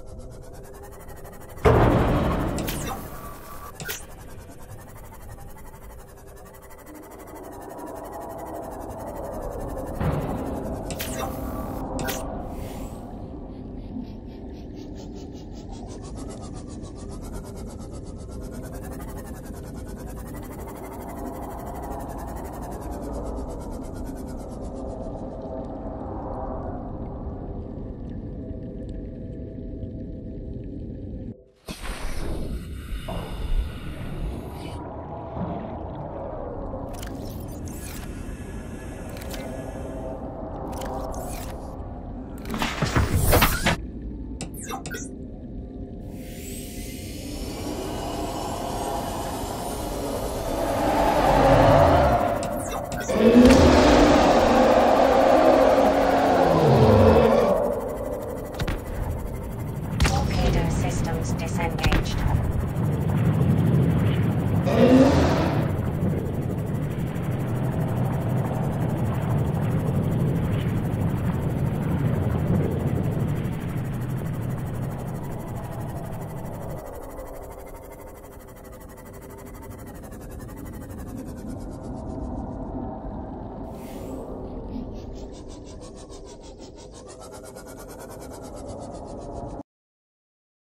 Torpedo systems disengaged.